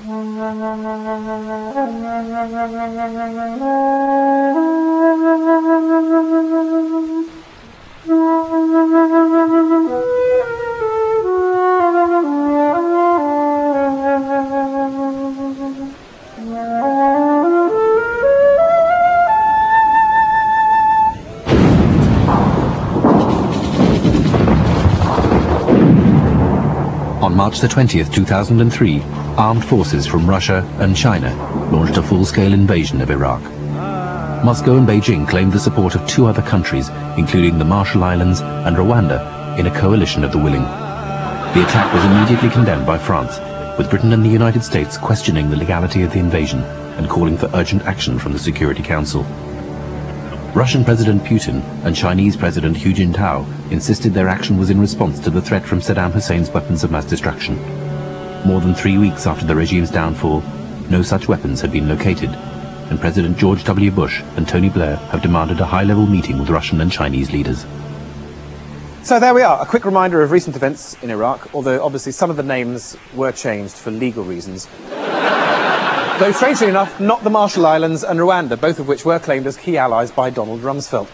Thank you. On March the 20th, 2003, armed forces from Russia and China launched a full-scale invasion of Iraq. Moscow and Beijing claimed the support of two other countries, including the Marshall Islands and Rwanda, in a coalition of the willing. The attack was immediately condemned by France, with Britain and the United States questioning the legality of the invasion and calling for urgent action from the Security Council. Russian President Putin and Chinese President Hu Jintao insisted their action was in response to the threat from Saddam Hussein's weapons of mass destruction. More than three weeks after the regime's downfall, no such weapons had been located, and President George W. Bush and Tony Blair have demanded a high-level meeting with Russian and Chinese leaders. So there we are, a quick reminder of recent events in Iraq, although obviously some of the names were changed for legal reasons. Though strangely enough, not the Marshall Islands and Rwanda, both of which were claimed as key allies by Donald Rumsfeld.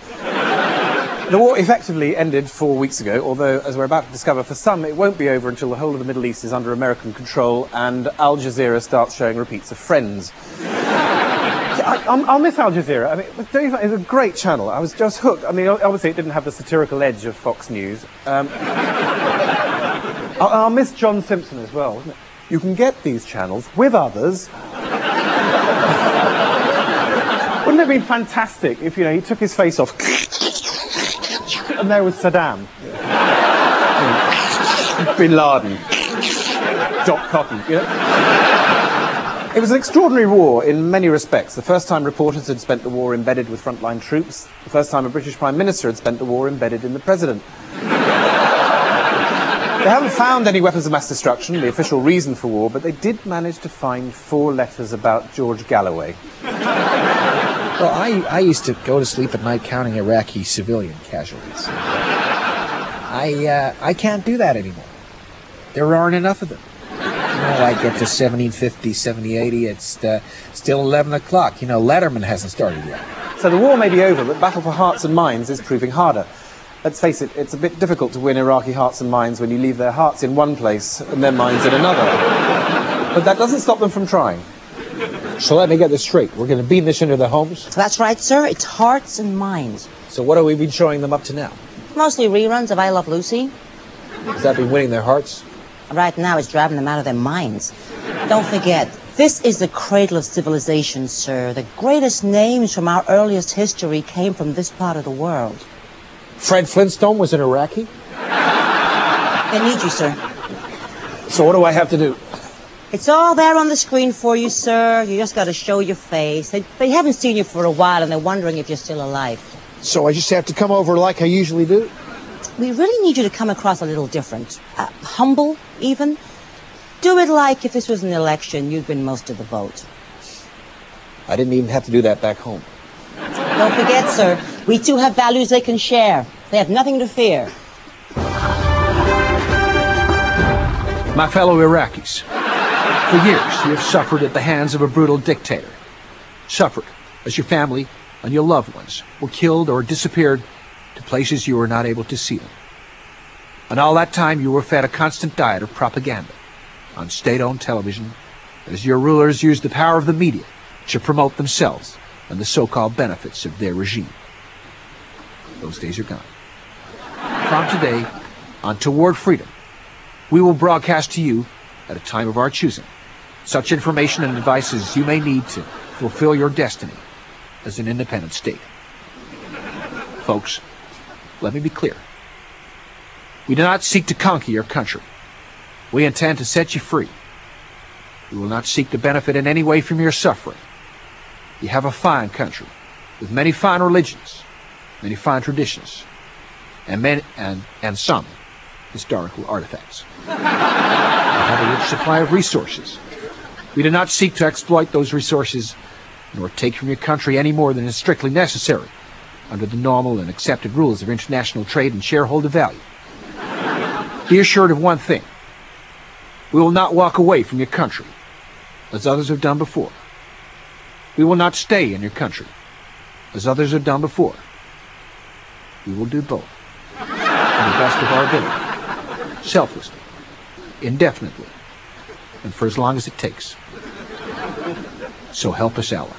The war effectively ended four weeks ago, although, as we're about to discover, for some it won't be over until the whole of the Middle East is under American control and Al Jazeera starts showing repeats of Friends. I, I'll, I'll miss Al Jazeera. I mean, don't you find- it's a great channel. I was just hooked. I mean, obviously it didn't have the satirical edge of Fox News. Um, I'll, I'll miss John Simpson as well. You can get these channels with others. Wouldn't it have been fantastic if, you know, he took his face off and there was Saddam. Bin Laden. Dot Cotton, you know? It was an extraordinary war in many respects. The first time reporters had spent the war embedded with frontline troops. The first time a British Prime Minister had spent the war embedded in the President. They haven't found any weapons of mass destruction, the official reason for war, but they did manage to find four letters about George Galloway. Well, I, I used to go to sleep at night counting Iraqi civilian casualties. I, uh, I can't do that anymore. There aren't enough of them. You know, I get to 1750, 1780, it's uh, still 11 o'clock. You know, Letterman hasn't started yet. So the war may be over, but battle for hearts and minds is proving harder. Let's face it, it's a bit difficult to win Iraqi hearts and minds when you leave their hearts in one place and their minds in another. But that doesn't stop them from trying. So let me get this straight. We're going to beam this into their homes. That's right, sir. It's hearts and minds. So what have we been showing them up to now? Mostly reruns of I Love Lucy. Has that been winning their hearts? Right now, it's driving them out of their minds. Don't forget, this is the cradle of civilization, sir. The greatest names from our earliest history came from this part of the world. Fred Flintstone was an Iraqi? They need you, sir. So what do I have to do? It's all there on the screen for you, sir. You just got to show your face. They, they haven't seen you for a while, and they're wondering if you're still alive. So I just have to come over like I usually do? We really need you to come across a little different. Uh, humble, even. Do it like if this was an election, you'd win most of the vote. I didn't even have to do that back home. Don't forget, sir, we too have values they can share. They have nothing to fear. My fellow Iraqis, for years you have suffered at the hands of a brutal dictator. Suffered as your family and your loved ones were killed or disappeared to places you were not able to see them. And all that time you were fed a constant diet of propaganda on state-owned television as your rulers used the power of the media to promote themselves and the so-called benefits of their regime. Those days are gone. From today on Toward Freedom, we will broadcast to you at a time of our choosing such information and advice as you may need to fulfill your destiny as an independent state. Folks, let me be clear. We do not seek to conquer your country. We intend to set you free. We will not seek to benefit in any way from your suffering. You have a fine country with many fine religions, many fine traditions, and many, and, and some historical artifacts. We have a rich supply of resources. We do not seek to exploit those resources nor take from your country any more than is strictly necessary under the normal and accepted rules of international trade and shareholder value. Be assured of one thing. We will not walk away from your country. as others have done before. We will not stay in your country, as others have done before. We will do both, to the best of our ability, selflessly, indefinitely, and for as long as it takes. So help us Allah.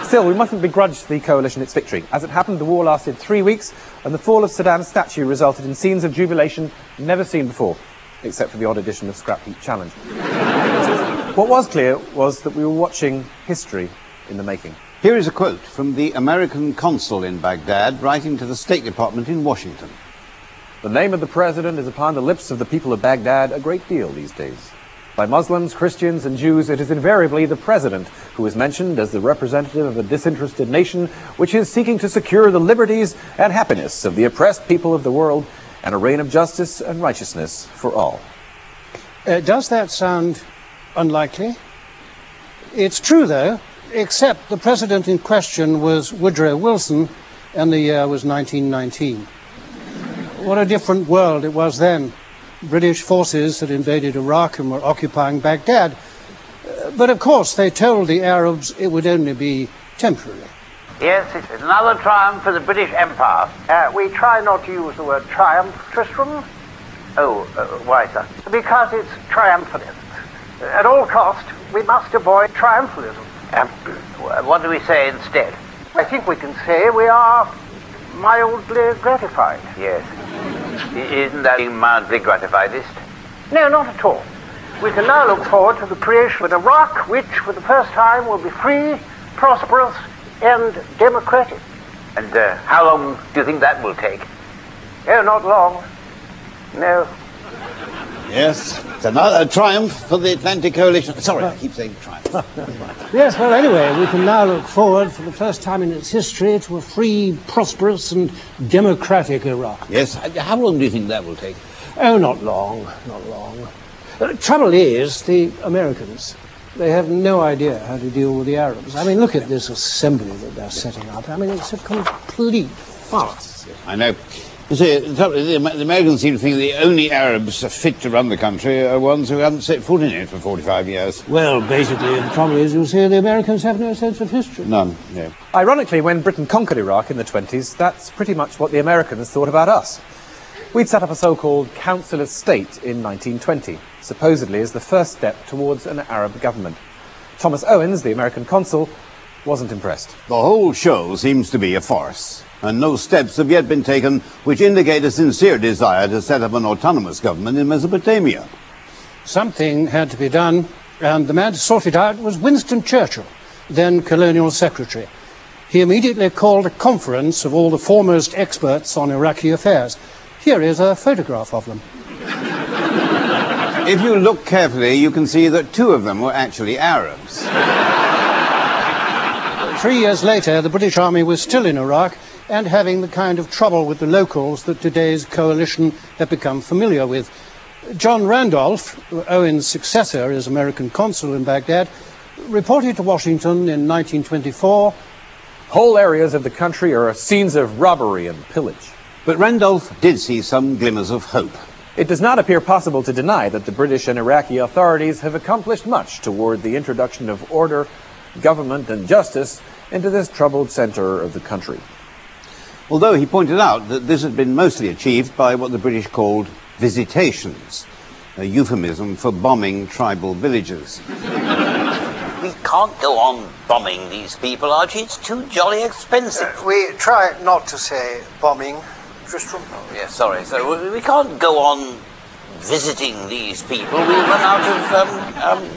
Still, we mustn't begrudge the coalition its victory. As it happened, the war lasted three weeks, and the fall of Saddam's statue resulted in scenes of jubilation never seen before, except for the odd edition of Scrap Heap Challenge. what was clear was that we were watching history in the making. Here is a quote from the American consul in Baghdad writing to the State Department in Washington. The name of the president is upon the lips of the people of Baghdad a great deal these days. By Muslims, Christians, and Jews, it is invariably the president who is mentioned as the representative of a disinterested nation which is seeking to secure the liberties and happiness of the oppressed people of the world and a reign of justice and righteousness for all. Uh, does that sound unlikely? It's true, though, except the president in question was Woodrow Wilson, and the year was 1919. What a different world it was then. British forces had invaded Iraq and were occupying Baghdad. Uh, but of course, they told the Arabs it would only be temporary. Yes, it's another triumph for the British Empire. Uh, we try not to use the word triumph, Tristram. Oh, uh, why, sir? Because it's triumphalism. At all cost, we must avoid triumphalism. Um, what do we say instead? I think we can say we are mildly gratified. Yes. Isn't that being mildly gratifiedist? No, not at all. We can now look forward to the creation of Iraq which, for the first time, will be free, prosperous, and democratic. And uh, how long do you think that will take? Oh, not long. No. Yes, it's another triumph for the Atlantic Coalition. Sorry, I keep saying triumph. yes, well, anyway, we can now look forward for the first time in its history to a free, prosperous, and democratic Iraq. Yes, uh, how long do you think that will take? Oh, not long, not long. The trouble is, the Americans, they have no idea how to deal with the Arabs. I mean, look at this assembly that they're setting up. I mean, it's a complete farce. I know. You see, the Americans seem to think the only Arabs fit to run the country are ones who haven't set foot in it for 45 years. Well, basically, the trouble is, you see, the Americans have no sense of history. None, no. Ironically, when Britain conquered Iraq in the 20s, that's pretty much what the Americans thought about us. We'd set up a so-called Council of State in 1920, supposedly as the first step towards an Arab government. Thomas Owens, the American consul, wasn't impressed. The whole show seems to be a farce and no steps have yet been taken which indicate a sincere desire to set up an autonomous government in Mesopotamia. Something had to be done, and the man to sort it out was Winston Churchill, then colonial secretary. He immediately called a conference of all the foremost experts on Iraqi affairs. Here is a photograph of them. If you look carefully, you can see that two of them were actually Arabs. Three years later, the British Army was still in Iraq and having the kind of trouble with the locals that today's coalition have become familiar with. John Randolph, Owen's successor as American consul in Baghdad, reported to Washington in 1924 Whole areas of the country are scenes of robbery and pillage. But Randolph did see some glimmers of hope. It does not appear possible to deny that the British and Iraqi authorities have accomplished much toward the introduction of order, government, and justice into this troubled center of the country although he pointed out that this had been mostly achieved by what the British called visitations, a euphemism for bombing tribal villages. We can't go on bombing these people, Archie. It's too jolly expensive. Uh, we try not to say bombing, Tristram. Oh, yes, sorry. So we can't go on visiting these people. We run out of um, um,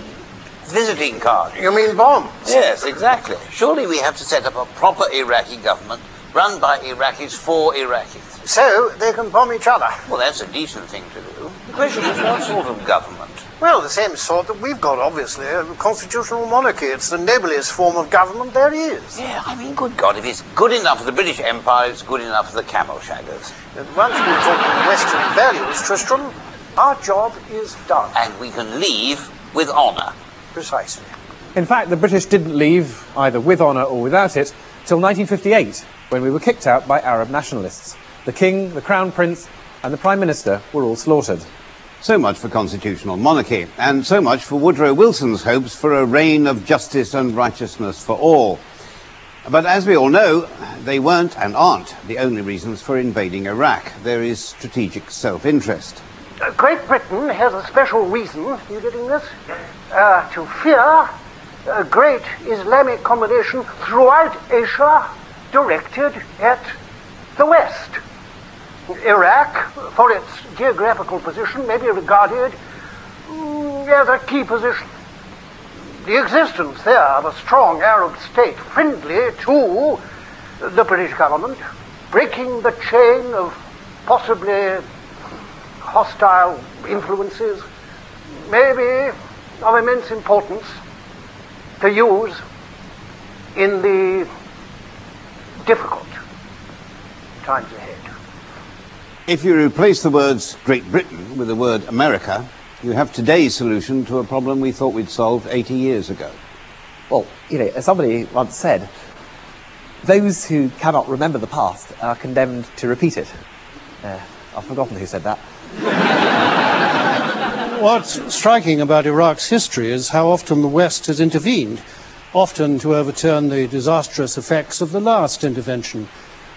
visiting cards. You mean bombs? Yes, exactly. Surely we have to set up a proper Iraqi government run by Iraqis for Iraqis. So they can bomb each other. Well, that's a decent thing to do. The question is what sort of government? Well, the same sort that we've got, obviously. A constitutional monarchy. It's the noblest form of government there is. Yeah, I mean, good God, if it's good enough for the British Empire, it's good enough for the camel shaggers. once we've talk Western values, Tristram, our job is done. And we can leave with honour. Precisely. In fact, the British didn't leave, either with honour or without it, till 1958, when we were kicked out by Arab nationalists. The king, the crown prince, and the prime minister were all slaughtered. So much for constitutional monarchy, and so much for Woodrow Wilson's hopes for a reign of justice and righteousness for all. But as we all know, they weren't and aren't the only reasons for invading Iraq. There is strategic self-interest. Uh, Great Britain has a special reason, you getting this? Uh, to fear a great Islamic combination throughout Asia directed at the West. Iraq, for its geographical position, may be regarded mm, as a key position. The existence there of a strong Arab state friendly to the British government, breaking the chain of possibly hostile influences, may be of immense importance to use in the difficult times ahead. If you replace the words Great Britain with the word America, you have today's solution to a problem we thought we'd solved 80 years ago. Well, you know, as somebody once said, those who cannot remember the past are condemned to repeat it. Uh, I've forgotten who said that. What's striking about Iraq's history is how often the West has intervened, often to overturn the disastrous effects of the last intervention.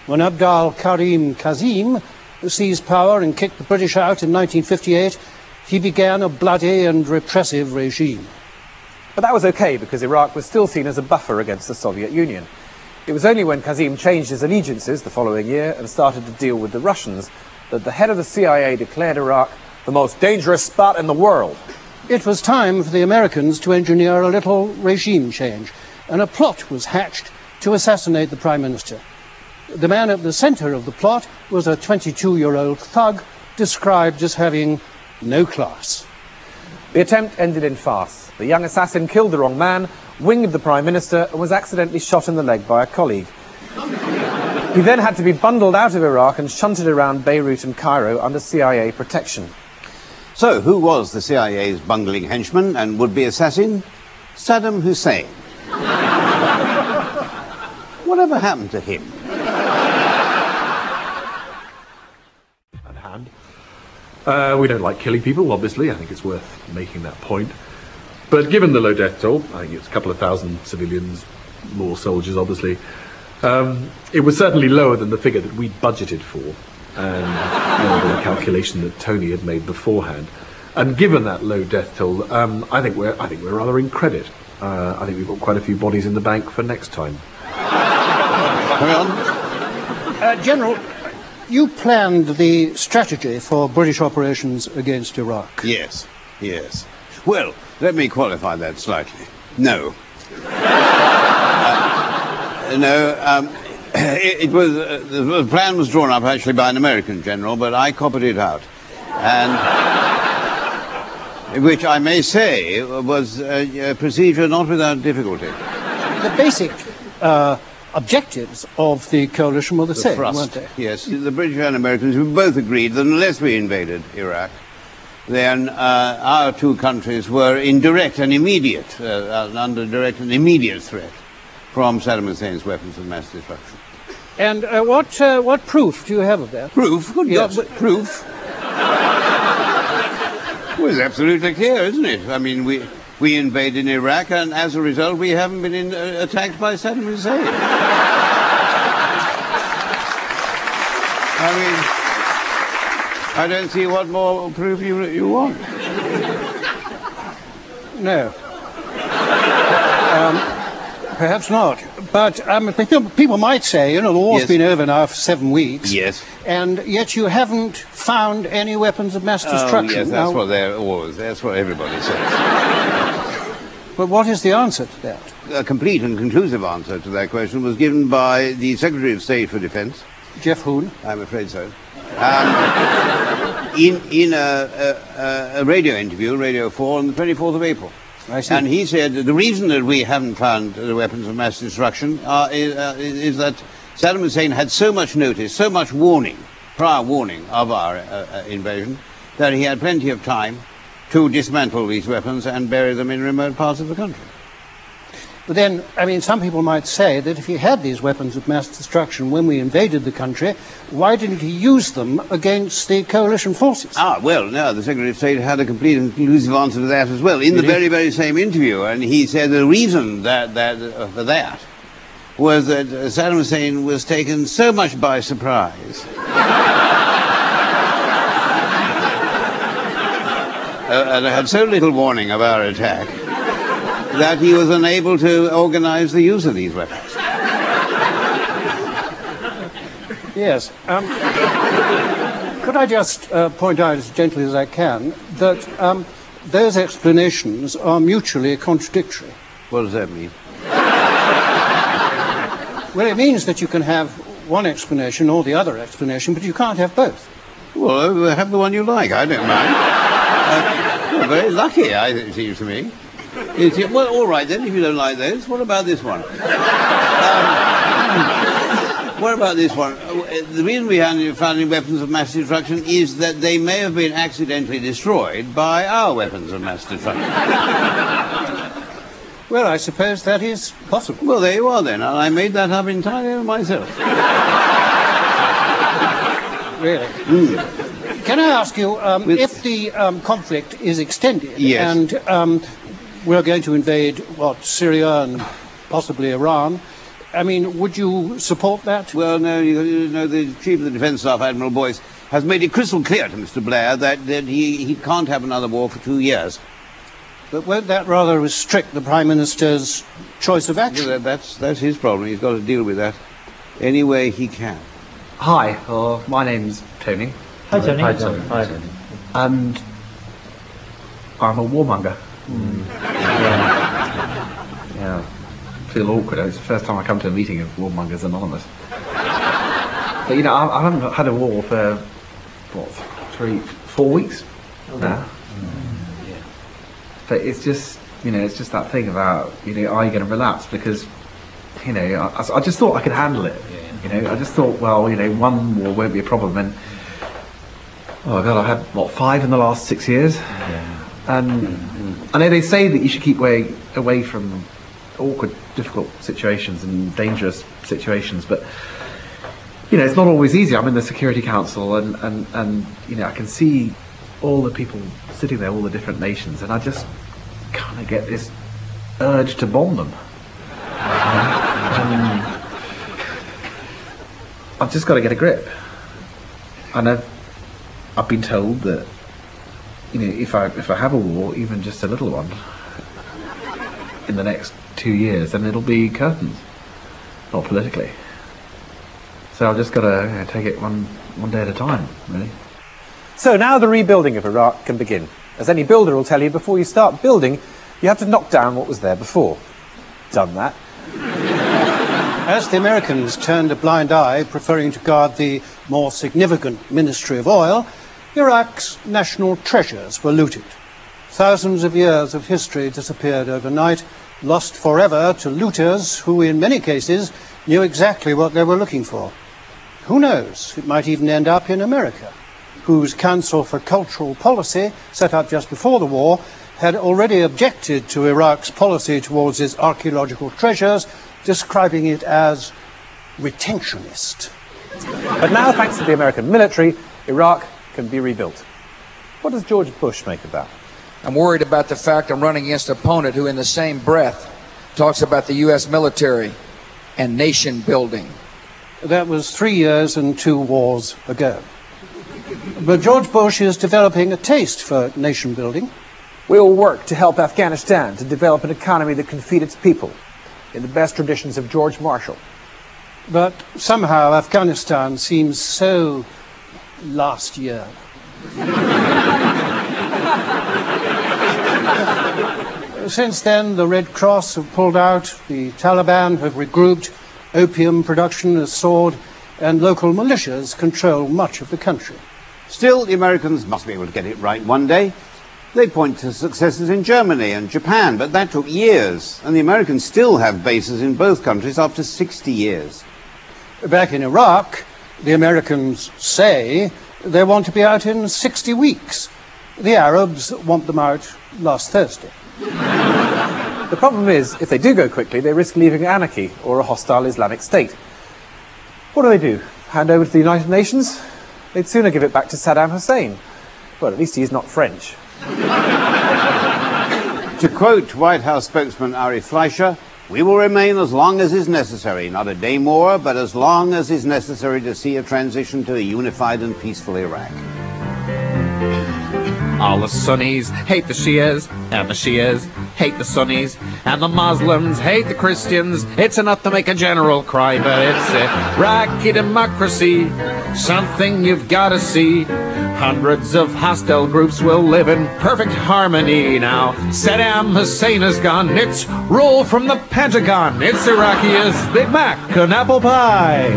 When Abdal Karim Kazim seized power and kicked the British out in 1958, he began a bloody and repressive regime. But that was okay because Iraq was still seen as a buffer against the Soviet Union. It was only when Kazim changed his allegiances the following year and started to deal with the Russians that the head of the CIA declared Iraq the most dangerous spot in the world. It was time for the Americans to engineer a little regime change, and a plot was hatched to assassinate the Prime Minister. The man at the center of the plot was a 22 year old thug described as having no class. The attempt ended in farce. The young assassin killed the wrong man, winged the Prime Minister, and was accidentally shot in the leg by a colleague. he then had to be bundled out of Iraq and shunted around Beirut and Cairo under CIA protection. So, who was the CIA's bungling henchman and would-be assassin? Saddam Hussein. Whatever happened to him? at hand. Uh, we don't like killing people, obviously. I think it's worth making that point. But given the low death toll, I think it's a couple of thousand civilians, more soldiers, obviously. Um, it was certainly lower than the figure that we'd budgeted for, and more than the calculation that Tony had made beforehand. And given that low death toll, um, I think we're I think we're rather in credit. Uh, I think we've got quite a few bodies in the bank for next time. Carry on. Uh, General, you planned the strategy for British operations against Iraq. Yes, yes. Well, let me qualify that slightly. No. Uh, no, um, it, it was uh, the plan was drawn up actually by an American general, but I copied it out, and which I may say was a, a procedure not without difficulty. The basic uh, objectives of the coalition were the, The same, thrust. weren't they? Yes, the British and Americans we both agreed that unless we invaded Iraq, then uh, our two countries were in direct and immediate, uh, under direct and immediate threat from Saddam Hussein's weapons of mass destruction. And uh, what, uh, what proof do you have of that? Proof? Good Yeah, God, proof? well, it's absolutely clear, isn't it? I mean, we, we invaded Iraq, and as a result, we haven't been in, uh, attacked by Saddam Hussein. I mean, I don't see what more proof you, you want. No. um, perhaps not. But um, people might say, you know, the war's Yes. been over now for seven weeks. Yes. And yet you haven't found any weapons of mass destruction. Oh, yes, that's Now, what they're always. That's what everybody says. But what is the answer to that? A complete and conclusive answer to that question was given by the Secretary of State for Defense. Geoff Hoon? I'm afraid so. Um, in in a, a, a radio interview, Radio 4, on the 24th of April. And he said the reason that we haven't found the weapons of mass destruction is, uh, is that Saddam Hussein had so much notice, so much warning, prior warning of our uh, uh, invasion, that he had plenty of time to dismantle these weapons and bury them in remote parts of the country. But then, I mean, some people might say that if he had these weapons of mass destruction when we invaded the country, why didn't he use them against the coalition forces? Ah, well, no, the Secretary of State had a complete and conclusive answer to that as well in the he? very, very same interview. And he said the reason that, that, uh, for that was that Saddam Hussein was taken so much by surprise. uh, and had so little warning of our attack that he was unable to organize the use of these weapons. Yes. Um, could I just uh, point out as gently as I can that um, those explanations are mutually contradictory? What does that mean? Well, it means that you can have one explanation or the other explanation, but you can't have both. Well, have the one you like. I don't mind. Uh, you're very lucky, I, it seems to me. It's, well, all right then, if you don't like those. What about this one? Um, what about this one? Uh, The reason we found any weapons of mass destruction is that they may have been accidentally destroyed by our weapons of mass destruction. Well, I suppose that is possible. Well, there you are then. And I made that up entirely myself. Really? Can I ask you, um, if the um, conflict is extended Yes. and um, we're going to invade, what, Syria and possibly Iran, I mean, would you support that? Well, no, you, you know, the Chief of the Defence Staff, Admiral Boyce, has made it crystal clear to Mr. Blair that, that he, he can't have another war for two years. But won't that rather restrict the Prime Minister's choice of action? Well, that- that's, that's his problem. He's got to deal with that any way he can. Hi, uh, my name's Tony. Hi, Tony. Hi, Tony. Hi. And I'm a warmonger. Mm. Yeah. yeah. Feel awkward. It's the first time I come to a meeting of Warmongers Anonymous. But you know, I, I haven't had a war for what, three, four weeks now. Mm. Yeah, But it's just, you know, it's just that thing about, you know, are you going to relapse? Because, you know, I, I just thought I could handle it. You know, I just thought, well, you know, one war won't be a problem. And oh god, I had what five in the last six years. And I know they say that you should keep way away from awkward, difficult situations and dangerous situations, but you know, it's not always easy. I'm in the Security Council, and, and, and you know, I can see all the people sitting there, all the different nations, and I just kind of get this urge to bomb them. Um, I've just got to get a grip, and I've I've been told that you know if I if I have a war, even just a little one, in the next two years, then it'll be curtains, not politically. So I've just got to you know, take it one one day at a time, really. So now the rebuilding of Iraq can begin. As any builder will tell you, before you start building, you have to knock down what was there before. Done that. As the Americans turned a blind eye, preferring to guard the more significant Ministry of Oil, Iraq's national treasures were looted. Thousands of years of history disappeared overnight, lost forever to looters who, in many cases, knew exactly what they were looking for. Who knows? It might even end up in America, whose Council for Cultural Policy, set up just before the war, had already objected to Iraq's policy towards its archaeological treasures, describing it as retentionist. But now, thanks to the American military, Iraq can be rebuilt. What does George Bush make of that? I'm worried about the fact I'm running against an opponent who, in the same breath, talks about the U.S. military and nation building. That was three years and two wars ago. But George Bush is developing a taste for nation building. We will work to help Afghanistan to develop an economy that can feed its people in the best traditions of George Marshall. But somehow Afghanistan seems so last year. Since then, the Red Cross have pulled out, the Taliban have regrouped, opium production has soared, and local militias control much of the country. Still, the Americans must be able to get it right one day. They point to successes in Germany and Japan, but that took years, and the Americans still have bases in both countries after 60 years. Back in Iraq, the Americans say they want to be out in 60 weeks. The Arabs want them out last Thursday. The problem is, if they do go quickly, they risk leaving anarchy or a hostile Islamic state. What do they do? Hand over to the United Nations? They'd sooner give it back to Saddam Hussein. Well, at least he's not French. To quote White House spokesman Ari Fleischer, we will remain as long as is necessary, not a day more, but as long as is necessary to see a transition to a unified and peaceful Iraq. All the Sunnis hate the Shias, and the Shias hate the Sunnis, and the Muslims hate the Christians. It's enough to make a general cry, but it's Iraqi democracy, something you've got to see. Hundreds of hostile groups will live in perfect harmony now. Saddam Hussein is gone. It's rule from the Pentagon. It's Iraqi as Big Mac and apple pie.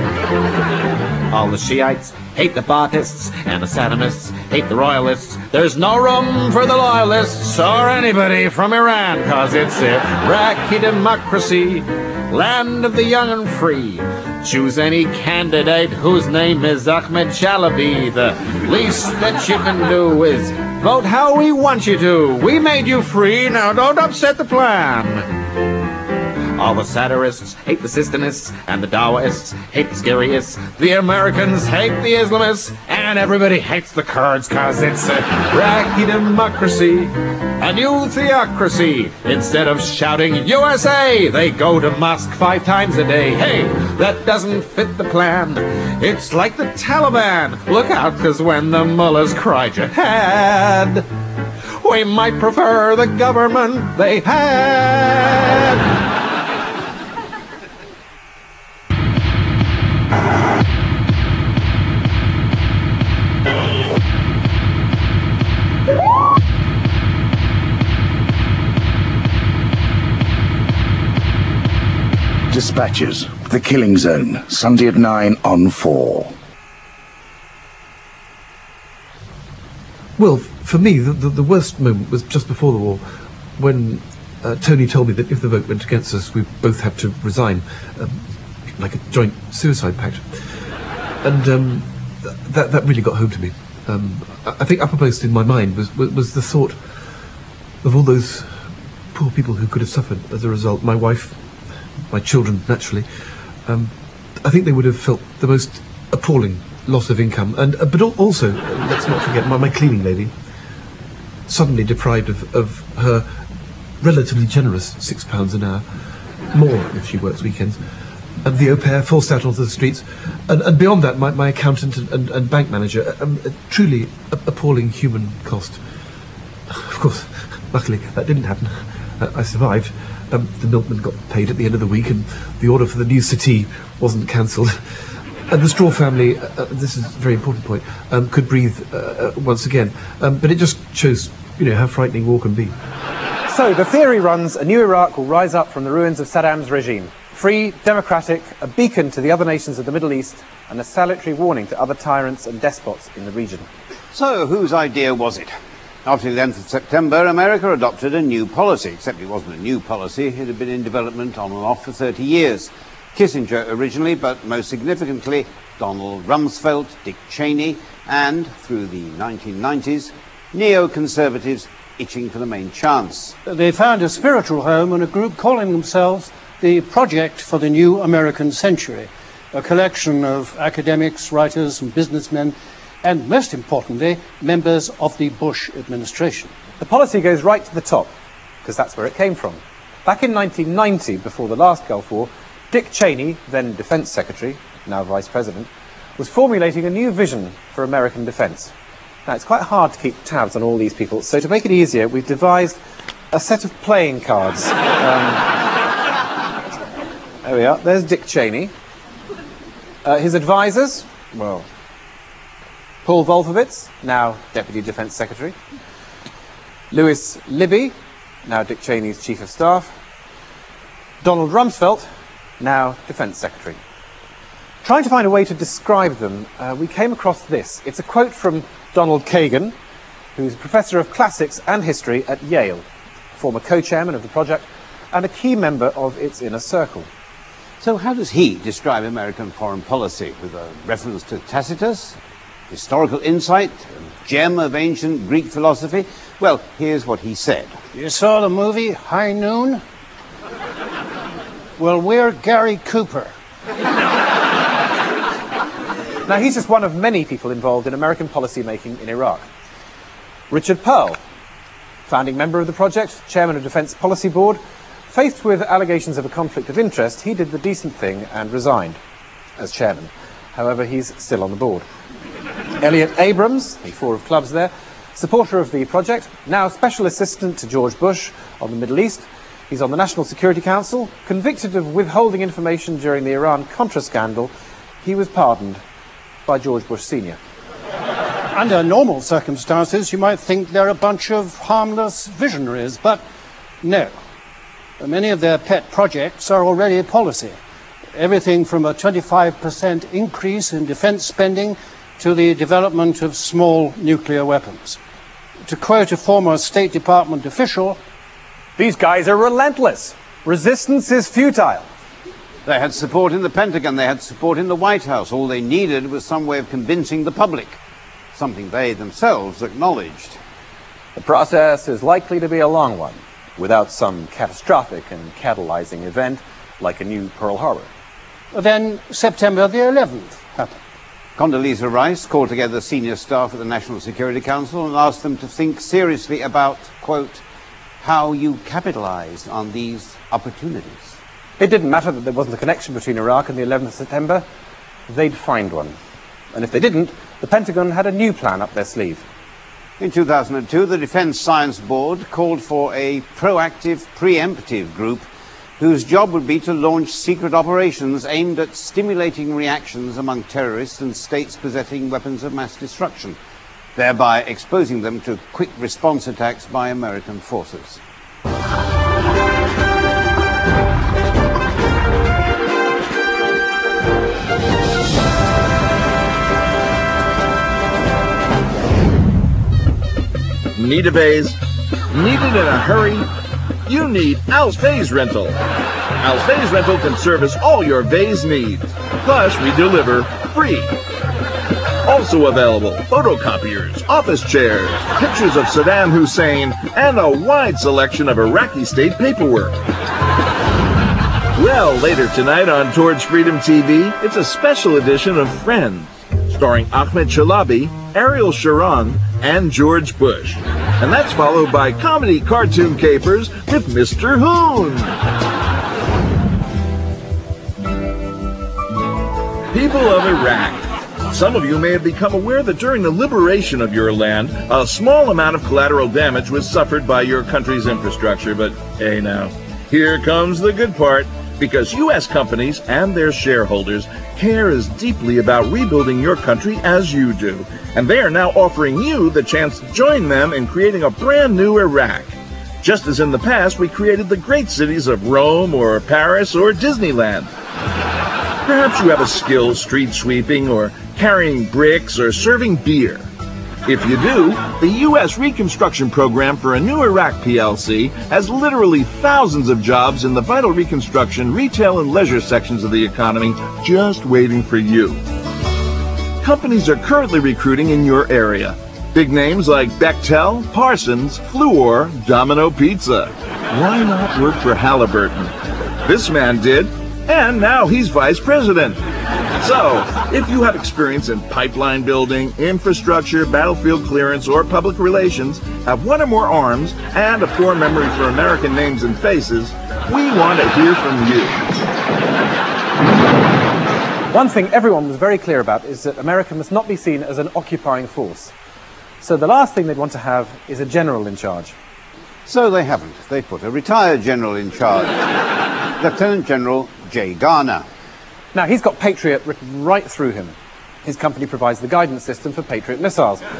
All the Shiites hate the Baathists, and the Saddamists hate the Royalists. There's no room for the Loyalists or anybody from Iran, cause it's Iraqi democracy, land of the young and free. Choose any candidate whose name is Ahmed Chalabi. The least that you can do is vote how we want you to. We made you free, now don't upset the plan. All the Sadrists hate the Sistanists, and the Dawists hate the scariest. The Americans hate the Islamists, and everybody hates the Kurds, cause it's a Iraqi democracy, a new theocracy. Instead of shouting USA, they go to mosque five times a day. Hey, that doesn't fit the plan. It's like the Taliban. Look out, cause when the mullahs cry jihad, we might prefer the government they had. Dispatches, The Killing Zone, Sunday at 9 on 4. Well, for me, the, the, the worst moment was just before the war, when uh, Tony told me that if the vote went against us, we both had to resign, um, like a joint suicide pact. And um, th- that, that really got home to me. Um, I I think uppermost in my mind was, was, was the thought of all those poor people who could have suffered as a result. My wife, my children, naturally. Um, I think they would have felt the most appalling loss of income. And uh, but also, uh, let's not forget my, my cleaning lady, suddenly deprived of, of her relatively generous six pounds an hour, more if she works weekends. And the au pair forced out onto the streets. And, and beyond that, my, my accountant and, and, and bank manager, um, a truly appalling human cost. Of course, luckily that didn't happen. Uh, I survived. Um, the milkman got paid at the end of the week, and the order for the new city wasn't cancelled. And the Straw family, uh, uh, this is a very important point, um, could breathe uh, uh, once again. Um, but it just shows, you know, how frightening war can be. So the theory runs a new Iraq will rise up from the ruins of Saddam's regime. Free, democratic, a beacon to the other nations of the Middle East, and a salutary warning to other tyrants and despots in the region. So, whose idea was it? After the 11th of September, America adopted a new policy, except it wasn't a new policy, it had been in development on and off for 30 years. Kissinger originally, but most significantly, Donald Rumsfeld, Dick Cheney, and, through the 1990s, neoconservatives itching for the main chance. They found a spiritual home in a group calling themselves the Project for the New American Century, a collection of academics, writers, and businessmen, and most importantly, members of the Bush administration. The policy goes right to the top, because that's where it came from. Back in 1990, before the last Gulf War, Dick Cheney, then Defense Secretary, now Vice President, was formulating a new vision for American defense. Now, it's quite hard to keep tabs on all these people, so to make it easier, we've devised a set of playing cards. Um, there we are. There's Dick Cheney. Uh, his advisors, well, Paul Wolfowitz, now Deputy Defense Secretary. Lewis Libby, now Dick Cheney's Chief of Staff. Donald Rumsfeld, now Defense Secretary. Trying to find a way to describe them, uh, we came across this. It's a quote from Donald Kagan, who's Professor of Classics and History at Yale, former co-chairman of the project, and a key member of its inner circle. So, how does he describe American foreign policy? With a reference to Tacitus? Historical insight? A gem of ancient Greek philosophy? Well, here's what he said. You saw the movie High Noon? Well, we're Gary Cooper. Now, he's just one of many people involved in American policy making in Iraq. Richard Perle, founding member of the project, chairman of Defense Policy Board, faced with allegations of a conflict of interest, he did the decent thing and resigned as chairman. However, he's still on the board. Elliott Abrams, the four of clubs there, supporter of the project, now special assistant to George Bush on the Middle East. He's on the National Security Council, convicted of withholding information during the Iran Contra scandal. He was pardoned by George Bush Sr. Under normal circumstances, you might think they're a bunch of harmless visionaries, but no. Many of their pet projects are already policy. Everything from a 25% increase in defense spending to the development of small nuclear weapons. To quote a former State Department official, These guys are relentless. Resistance is futile. They had support in the Pentagon, they had support in the White House. All they needed was some way of convincing the public, something they themselves acknowledged. The process is likely to be a long one, without some catastrophic and catalyzing event like a new Pearl Harbor. Then September the 11th happened. Condoleezza Rice called together senior staff at the National Security Council and asked them to think seriously about, quote, how you capitalized on these opportunities. It didn't matter that there wasn't a connection between Iraq and the 11th of September. They'd find one. And if they didn't, the Pentagon had a new plan up their sleeve. In 2002, the Defense Science Board called for a proactive, preemptive group whose job would be to launch secret operations aimed at stimulating reactions among terrorists and states possessing weapons of mass destruction, thereby exposing them to quick response attacks by American forces. Need a vase? Need it in a hurry? You need Al's Vase Rental. Al's Vase Rental can service all your vase needs. Plus, we deliver free. Also available, photocopiers, office chairs, pictures of Saddam Hussein, and a wide selection of Iraqi state paperwork. Well, later tonight on Towards Freedom TV, it's a special edition of Friends, starring Ahmed Chalabi, Ariel Sharon, and George Bush. And that's followed by comedy cartoon capers with Mr. Hoon. People of Iraq, some of you may have become aware that during the liberation of your land, a small amount of collateral damage was suffered by your country's infrastructure. But hey now, here comes the good part. Because U.S. companies and their shareholders care as deeply about rebuilding your country as you do. And they are now offering you the chance to join them in creating a brand new Iraq. Just as in the past, we created the great cities of Rome or Paris or Disneyland. Perhaps you have a skill street sweeping or carrying bricks or serving beer. If you do, the U.S. Reconstruction Program for a New Iraq PLC has literally thousands of jobs in the vital reconstruction, retail, and leisure sections of the economy just waiting for you. Companies are currently recruiting in your area. Big names like Bechtel, Parsons, Fluor, Domino Pizza. Why not work for Halliburton? This man did, and now he's vice president. So, if you have experience in pipeline building, infrastructure, battlefield clearance, or public relations, have one or more arms, and a poor memory for American names and faces, we want to hear from you. One thing everyone was very clear about is that America must not be seen as an occupying force. So the last thing they'd want to have is a general in charge. So they haven't. They put a retired general in charge, Lieutenant General Jay Garner. Now, he's got Patriot written right through him. His company provides the guidance system for Patriot missiles.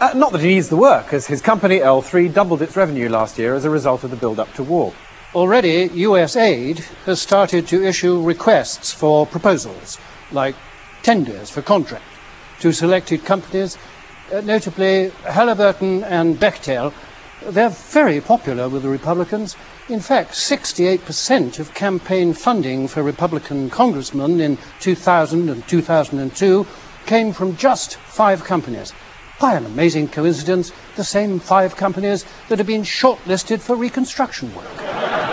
Uh, not that he needs the work, as his company, L3, doubled its revenue last year as a result of the build-up to war. Already, USAID has started to issue requests for proposals, like tenders for contract, to selected companies, uh, notably Halliburton and Bechtel. They're very popular with the Republicans. In fact, 68% of campaign funding for Republican congressmen in 2000 and 2002 came from just five companies. By an amazing coincidence, the same five companies that have been shortlisted for reconstruction work.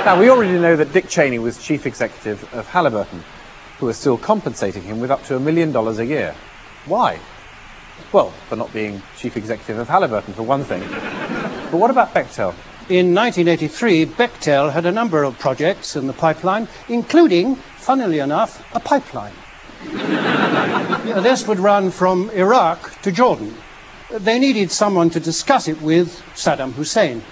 Now, we already know that Dick Cheney was chief executive of Halliburton, who are still compensating him with up to a million dollars a year. Why? Well, for not being chief executive of Halliburton, for one thing. But what about Bechtel? In 1983, Bechtel had a number of projects in the pipeline, including, funnily enough, a pipeline. this would run from Iraq to Jordan. They needed someone to discuss it with Saddam Hussein.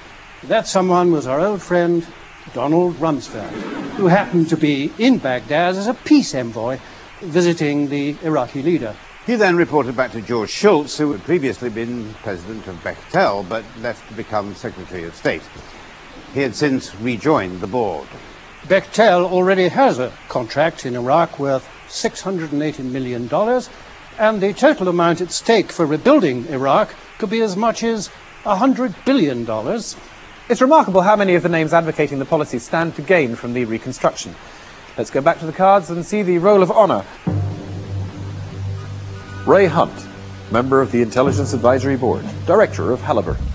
That someone was our old friend, Donald Rumsfeld, who happened to be in Baghdad as a peace envoy visiting the Iraqi leader. He then reported back to George Shultz, who had previously been president of Bechtel but left to become Secretary of State. He had since rejoined the board. Bechtel already has a contract in Iraq worth $680 million, and the total amount at stake for rebuilding Iraq could be as much as $100 billion. It's remarkable how many of the names advocating the policy stand to gain from the reconstruction. Let's go back to the cards and see the roll of honour. Ray Hunt, member of the Intelligence Advisory Board, director of Halliburton.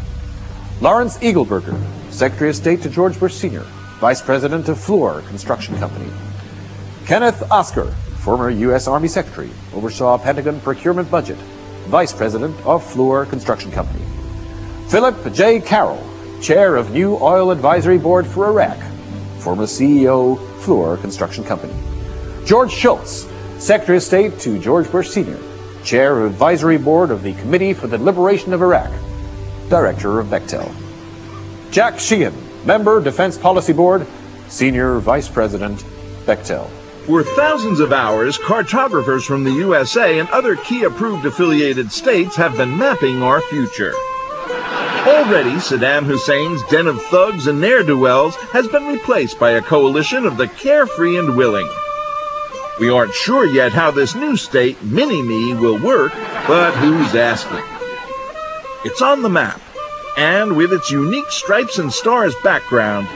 Lawrence Eagleburger, Secretary of State to George Bush Sr., Vice President of Fluor Construction Company. Kenneth Oscar, former U.S. Army Secretary, oversaw Pentagon procurement budget, Vice President of Fluor Construction Company. Philip J. Carroll, Chair of New Oil Advisory Board for Iraq, former CEO, Fluor Construction Company. George Shultz, Secretary of State to George Bush Sr., Chair of Advisory Board of the Committee for the Liberation of Iraq, Director of Bechtel. Jack Sheehan, Member, Defense Policy Board, Senior Vice President, Bechtel. For thousands of hours, cartographers from the USA and other key approved affiliated states have been mapping our future. Already, Saddam Hussein's den of thugs and ne'er-do-wells has been replaced by a coalition of the carefree and willing. We aren't sure yet how this new state, Mini-Me, will work, but who's asking? It's on the map, and with its unique stripes and stars background,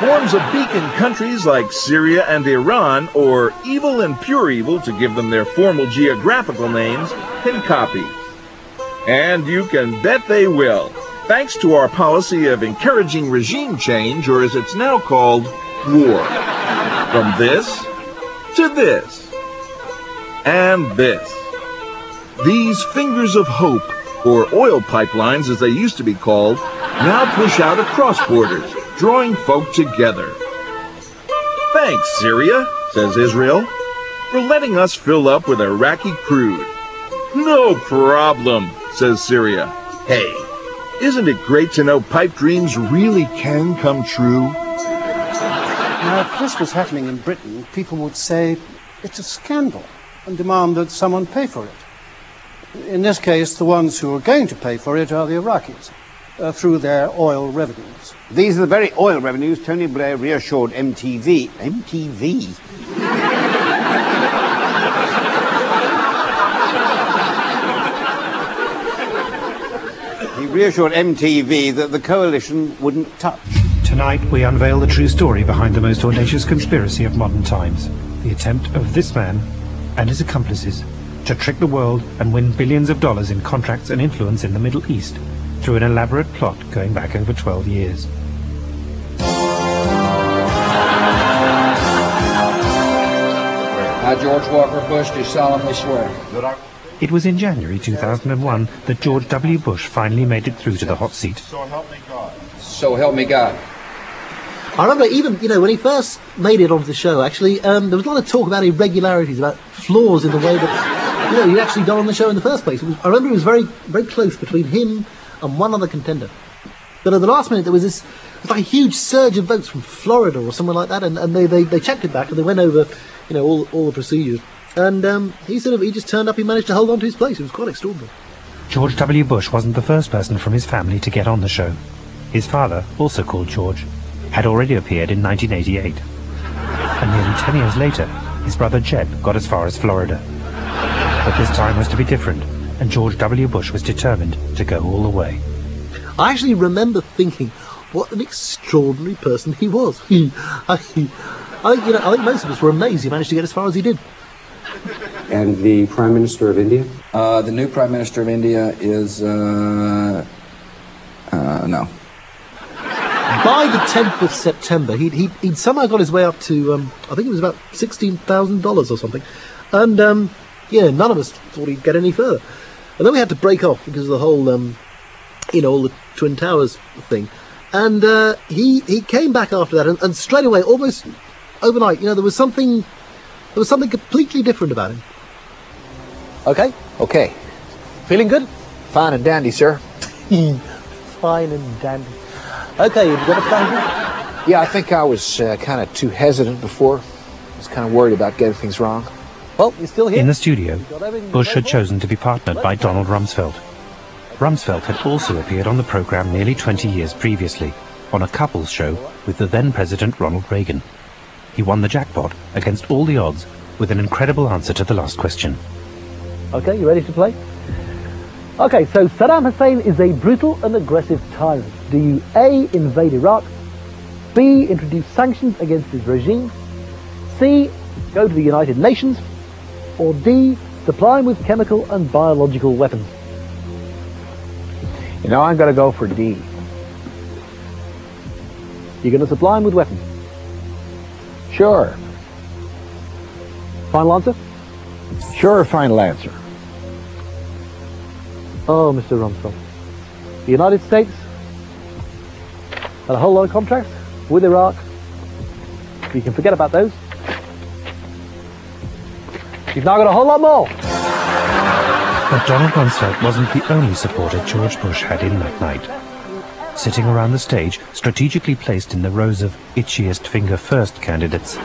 forms of beacon countries like Syria and Iran, or evil and pure evil to give them their formal geographical names, can copy. And you can bet they will, thanks to our policy of encouraging regime change, or as it's now called, war. From this to this and this. These fingers of hope, or oil pipelines as they used to be called, now push out across borders, drawing folk together. Thanks, Syria, says Israel, for letting us fill up with Iraqi crude. No problem, says Syria. Hey, isn't it great to know pipe dreams really can come true? Now, if this was happening in Britain, people would say it's a scandal and demand that someone pay for it. In this case, the ones who are going to pay for it are the Iraqis uh, through their oil revenues. These are the very oil revenues Tony Blair reassured MTV. MTV? he reassured MTV that the coalition wouldn't touch. Tonight, we unveil the true story behind the most audacious conspiracy of modern times the attempt of this man and his accomplices to trick the world and win billions of dollars in contracts and influence in the Middle East through an elaborate plot going back over 12 years. I, George Walker Bush, do solemnly swear. It was in January 2001 that George W. Bush finally made it through to the hot seat. So help me God. So help me God. I remember even, you know, when he first made it onto the show, actually, um, there was a lot of talk about irregularities, about flaws in the way that, you know, he'd actually got on the show in the first place. Was, I remember it was very, very close between him and one other contender. But at the last minute, there was this, it was like a huge surge of votes from Florida or somewhere like that, and, and they, they, they checked it back and they went over, you know, all, all the procedures. And um, he sort of, he just turned up, he managed to hold on to his place. It was quite extraordinary. George W. Bush wasn't the first person from his family to get on the show. His father, also called George, had already appeared in 1988. And nearly 10 years later, his brother Jeb got as far as Florida. But this time was to be different, and George W. Bush was determined to go all the way. I actually remember thinking, what an extraordinary person he was. I, I, think, you know, I think most of us were amazed he managed to get as far as he did. And the Prime Minister of India? Uh, the new Prime Minister of India is, uh, uh, no. By the 10th of September, he'd, he'd, he'd somehow got his way up to, um, I think it was about $16,000 or something. And, um, yeah, none of us thought he'd get any further. And then we had to break off because of the whole, um, you know, all the Twin Towers thing. And uh, he, he came back after that, and, and straight away, almost overnight, you know, there was something, there was something completely different about him. Okay, okay. Feeling good? Fine and dandy, sir. Fine and dandy. Okay, you've you got a plan? Yeah, I think I was uh, kind of too hesitant before. I was kind of worried about getting things wrong. Well, you're still here. In the studio, Bush had chosen to be partnered by Donald Rumsfeld. Rumsfeld had also appeared on the program nearly 20 years previously, on a couples show with the then President Ronald Reagan. He won the jackpot against all the odds with an incredible answer to the last question. Okay, you ready to play? Okay, so Saddam Hussein is a brutal and aggressive tyrant. Do you A. invade Iraq, B. introduce sanctions against his regime, C. go to the United Nations, or D. supply him with chemical and biological weapons? You know, I'm going to go for D. You're going to supply him with weapons? Sure. Final answer? Sure, final answer. Oh, Mr. Rumsfeld. The United States had a whole lot of contracts with Iraq. You can forget about those. You've now got a whole lot more. But Donald Rumsfeld wasn't the only supporter George Bush had in that night. Sitting around the stage, strategically placed in the rows of itchiest finger first candidates,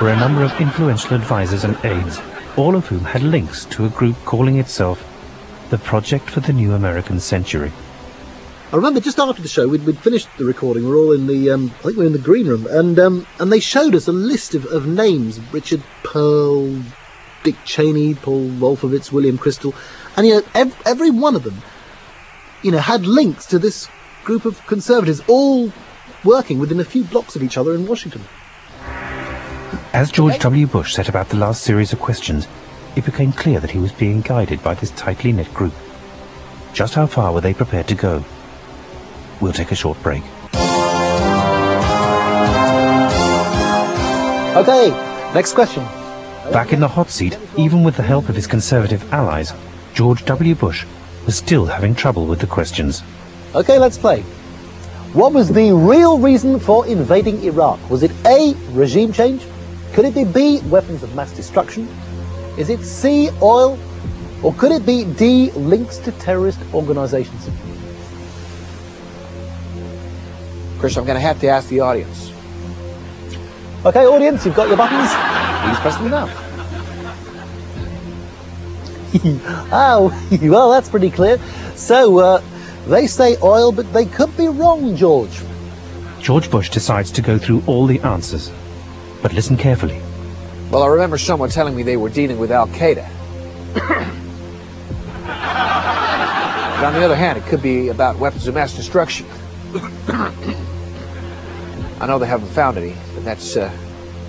were a number of influential advisors and aides, all of whom had links to a group calling itself the Project for the New American Century. I remember just after the show, we'd, we'd finished the recording. We're all in the, um, I think we we're in the green room, and um, and they showed us a list of, of names: Richard Perle, Dick Cheney, Paul Wolfowitz, William Kristol, and you know, ev- every one of them, you know, had links to this group of conservatives, all working within a few blocks of each other in Washington. As George W. Bush set about the last series of questions, it became clear that he was being guided by this tightly knit group. Just how far were they prepared to go? We'll take a short break. Okay, next question. Back in the hot seat, even with the help of his conservative allies, George W. Bush was still having trouble with the questions. Okay, let's play. What was the real reason for invading Iraq? Was it A, regime change? Could it be B, weapons of mass destruction? Is it C, oil? Or could it be D, links to terrorist organizations? Chris, I'm going to have to ask the audience. Okay, audience, you've got your buttons. Please press them now. oh, well, that's pretty clear. So, uh, they say oil, but they could be wrong, George. George Bush decides to go through all the answers. But listen carefully. Well, I remember someone telling me they were dealing with Al Qaeda. but on the other hand, it could be about weapons of mass destruction. I know they haven't found any, but that's uh,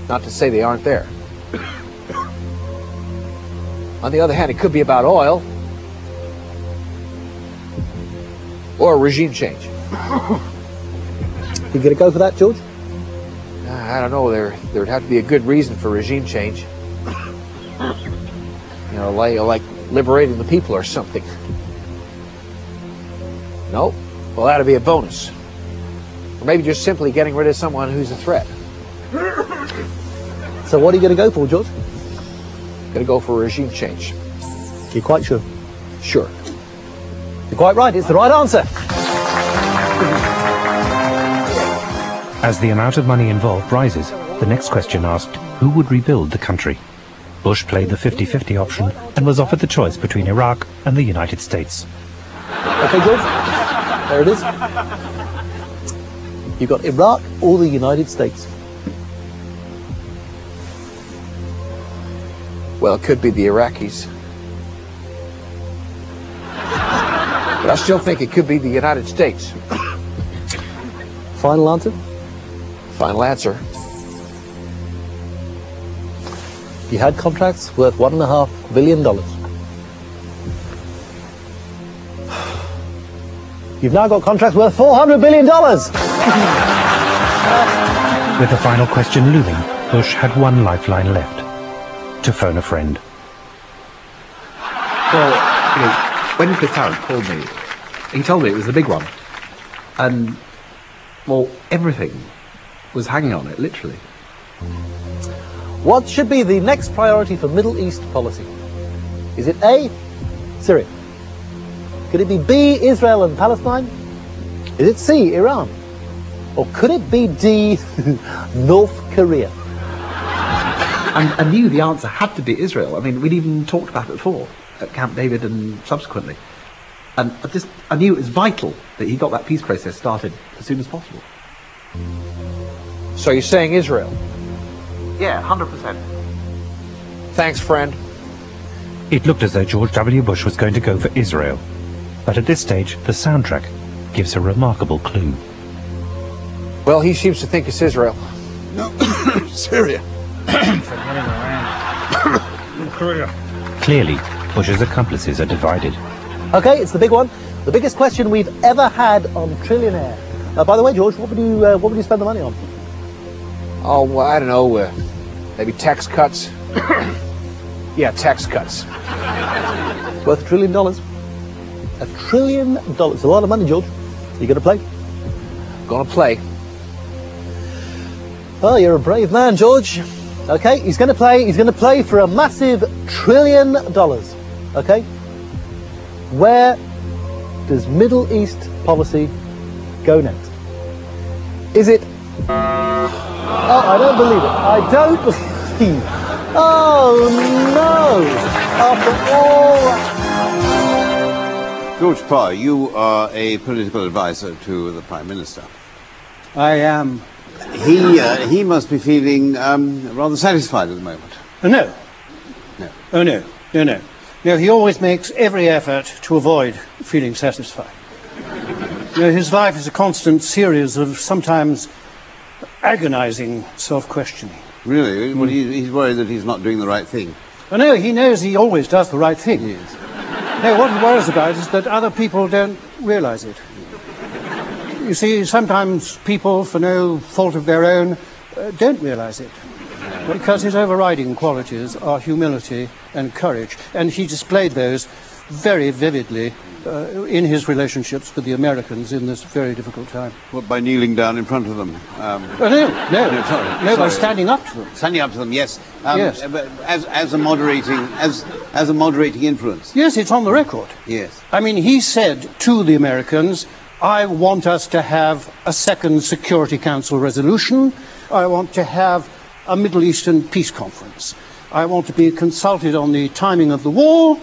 not to say they aren't there. on the other hand, it could be about oil or regime change. You gonna go for that, George? I don't know. There, there would have to be a good reason for regime change. You know, like, like liberating the people or something. No? Well, that'd be a bonus. Or maybe just simply getting rid of someone who's a threat. So what are you going to go for, George? Gonna go for a regime change. You're quite sure? Sure. You're quite right. It's the right answer. As the amount of money involved rises, the next question asked who would rebuild the country. Bush played the 50-50 option and was offered the choice between Iraq and the United States. Okay, George. There it is. You've got Iraq or the United States. Well, it could be the Iraqis. But I still think it could be the United States. Final answer? Final answer. He had contracts worth one and a half billion dollars. You've now got contracts worth four hundred billion dollars. With the final question looming, Bush had one lifeline left. To phone a friend. Well, you know, when Chris called me, he told me it was the big one. And, well, everything was hanging on it, literally. What should be the next priority for Middle East policy? Is it A, Syria? Could it be B, Israel and Palestine? Is it C, Iran? Or could it be D, North Korea? And I knew the answer had to be Israel. I mean, we'd even talked about it before at Camp David and subsequently. And I just, I knew it was vital that he got that peace process started as soon as possible. So you're saying Israel? Yeah, 100%. Thanks, friend. It looked as though George W. Bush was going to go for Israel. But at this stage, the soundtrack gives a remarkable clue. Well, he seems to think it's Israel. No, Syria. Korea. Clearly, Bush's accomplices are divided. Okay, it's the big one. The biggest question we've ever had on Trillionaire. Uh, by the way, George, what would you uh, what would you spend the money on? Oh, well, I don't know. Uh, maybe tax cuts. yeah, tax cuts. Worth a trillion dollars. A trillion dollars. It's a lot of money, George. You gonna play? Gonna play. Well, you're a brave man, George. Okay, he's gonna play. He's gonna play for a massive trillion dollars. Okay. Where does Middle East policy go next? Is it? Oh, I don't believe it. I don't believe. Oh no! After all. George Parr, you are a political advisor to the Prime Minister. I am. He, uh, he must be feeling um, rather satisfied at the moment. Oh, no. No. Oh, no. No, no. No, he always makes every effort to avoid feeling satisfied. You know, his life is a constant series of sometimes agonizing self questioning. Really? Well, he, he's worried that he's not doing the right thing. Oh, no, he knows he always does the right thing. Yes. No, what he worries about is that other people don't realize it. You see, sometimes people, for no fault of their own, uh, don't realize it. Because his overriding qualities are humility and courage, and he displayed those very vividly uh, in his relationships with the Americans in this very difficult time. What, by kneeling down in front of them? Um, Oh, no, no. No, sorry. No, by standing up to them. Standing up to them, yes. Um, Yes. As, as a moderating, as, as a moderating influence. Yes, it's on the record. Yes. I mean, he said to the Americans, I want us to have a second Security Council resolution. I want to have a Middle Eastern peace conference. I want to be consulted on the timing of the war.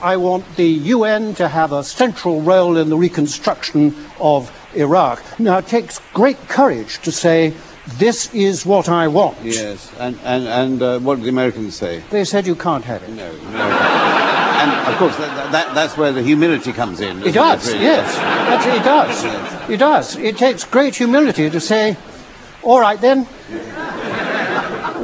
I want the UN to have a central role in the reconstruction of Iraq. Now, it takes great courage to say, this is what I want. Yes. And, and, and uh, what did the Americans say? They said you can't have it. No, no. And of course, that, that, that's where the humility comes in. It does, really? yes. It does. It does. It takes great humility to say, all right then,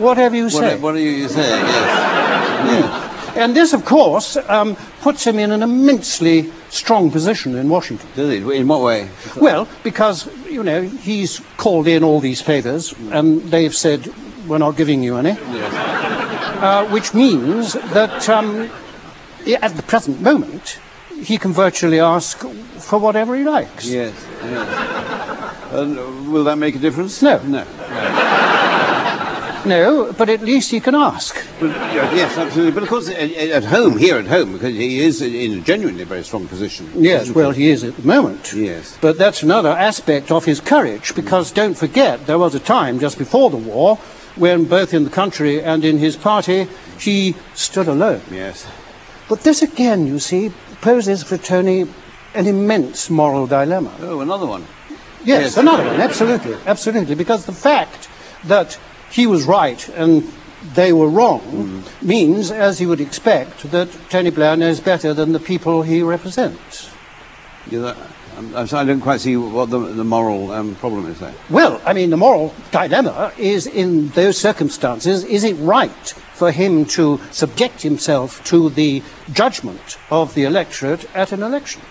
whatever you say. What, what are you saying? yes. Yes. And this, of course, um, puts him in an immensely strong position in Washington. Does it? In what way? Well, because, you know, he's called in all these favors, and they've said, we're not giving you any. Uh, which means that um, at the present moment, he can virtually ask for whatever he likes. Yes. yes. And uh, will that make a difference? No. No. No, but at least he can ask. Uh, yes, absolutely. But of course, at, at home, here at home, because he is in a genuinely very strong position. Yes, well, he is at the moment. Yes. But that's another aspect of his courage, because don't forget, there was a time just before the war when both in the country and in his party he stood alone. Yes. But this again, you see, poses for Tony an immense moral dilemma. Oh, another one. Yes, Yes. another one, absolutely, absolutely. Because the fact that he was right and they were wrong means, as you would expect, that Tony Blair knows better than the people he represents. Yeah, that, I'm, I'm sorry, I don't quite see what the, the moral um, problem is there. Well, I mean, the moral dilemma is in those circumstances, is it right for him to subject himself to the judgment of the electorate at an election?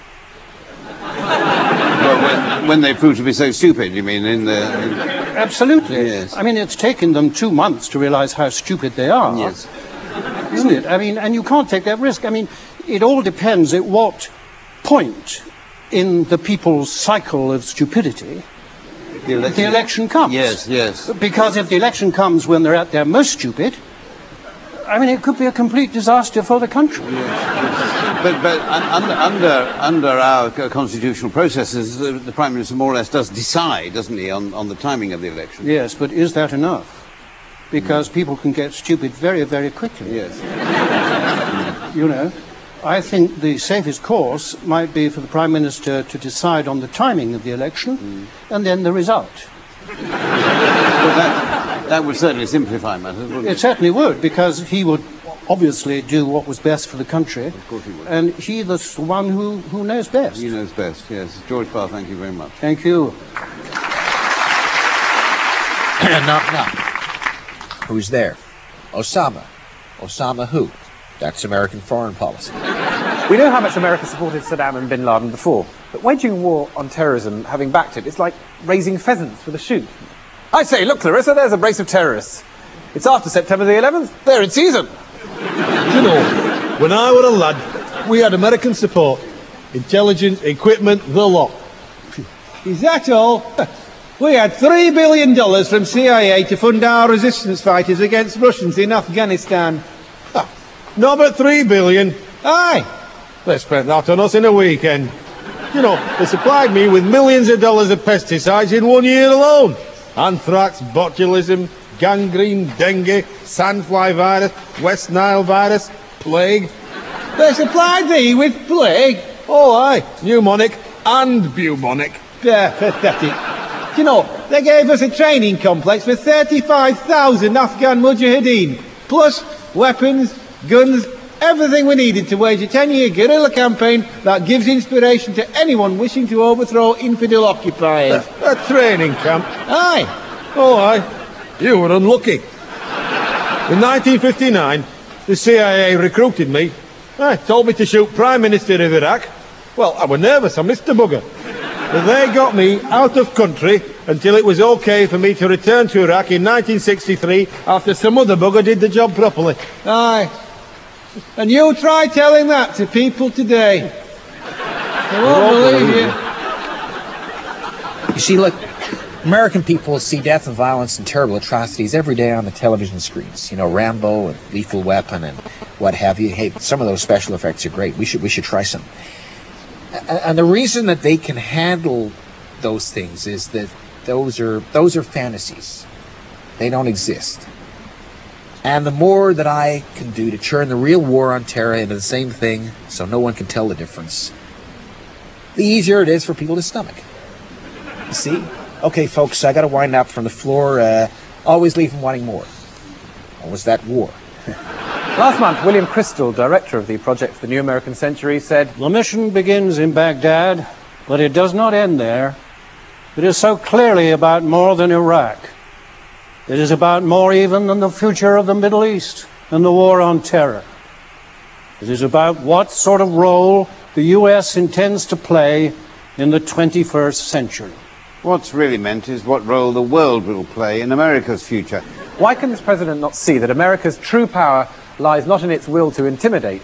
Well, when, when they prove to be so stupid, you mean, in the... In, Absolutely. Yes. I mean, it's taken them two months to realize how stupid they are. Yes. Isn't it? I mean, and you can't take that risk. I mean, it all depends at what point in the people's cycle of stupidity The election, the election comes. Yes, yes. Because if the election comes when they're at their most stupid, I mean, it could be a complete disaster for the country. But, but under, under, under our constitutional processes, the, the Prime Minister more or less does decide, doesn't he, on, on the timing of the election? Yes, but is that enough? Because people can get stupid very, very quickly. Yes. You know, I think the safest course might be for the Prime Minister to decide on the timing of the election mm. and then the result. But that, that would certainly simplify matters, wouldn't It certainly would, because he would obviously do what was best for the country. Of course he would. And he is the one who, who knows best. He knows best, yes. George Parr, thank you very much. Thank you. knock, knock. Who's there? Osama. Osama who? That's American foreign policy. We know how much America supported Saddam and bin Laden before, but waging war on terrorism, having backed it, it's like raising pheasants with a shoot. I say, look, Clarissa, there's a brace of terrorists. It's after September the 11th. They're in season. You know, when I were a lad, we had American support. Intelligence, equipment, the lot. Is that all? We had three billion dollars from CIA to fund our resistance fighters against Russians in Afghanistan. Ah, Not but three billion. Aye. They spent that on us in a weekend. You know, they supplied me with millions of dollars of pesticides in one year alone. Anthrax, botulism, gangrene, dengue, sandfly virus, West Nile virus, plague. They supplied thee with plague. Oh, aye, pneumonic and bubonic. Yeah, pathetic. Do you know, they gave us a training complex with 35,000 Afghan mujahideen, plus weapons, guns, everything we needed to wage a 10-year guerrilla campaign that gives inspiration to anyone wishing to overthrow infidel occupiers. A, training camp? Aye. Oh, aye. You were unlucky. In 1959, the CIA recruited me. Eh, told me to shoot Prime Minister of Iraq. Well, I was nervous, I missed the bugger. But they got me out of country until it was okay for me to return to Iraq in 1963 after some other bugger did the job properly. Aye. And you try telling that to people today. They won't believe you. You see, look, American people see death and violence and terrible atrocities every day on the television screens. You know, Rambo and Lethal Weapon and what have you. Hey, some of those special effects are great. We should we should try some. And the reason that they can handle those things is that those are those are fantasies. They don't exist. And the more that I can do to turn the real war on terror into the same thing, so no one can tell the difference, the easier it is for people to stomach. You see? Okay, folks, I got to wind up from the floor. Uh, always leave them wanting more. What was that war? Last month, William Kristol, director of the Project for the New American Century, said The mission begins in Baghdad, but it does not end there. It is so clearly about more than Iraq. It is about more even than the future of the Middle East and the war on terror. It is about what sort of role the U.S. intends to play in the 21st century. What's really meant is what role the world will play in America's future. Why can this president not see that America's true power lies not in its will to intimidate,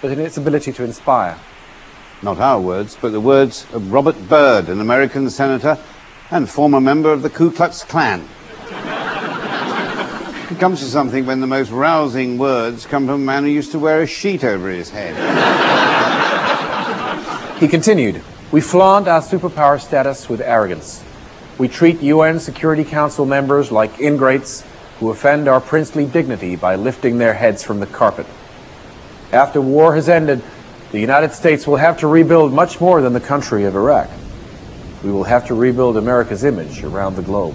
but in its ability to inspire? Not our words, but the words of Robert Byrd, an American senator and former member of the Ku Klux Klan. It comes to something when the most rousing words come from a man who used to wear a sheet over his head. He continued, We flaunt our superpower status with arrogance. We treat UN Security Council members like ingrates who offend our princely dignity by lifting their heads from the carpet. After war has ended, the United States will have to rebuild much more than the country of Iraq. We will have to rebuild America's image around the globe.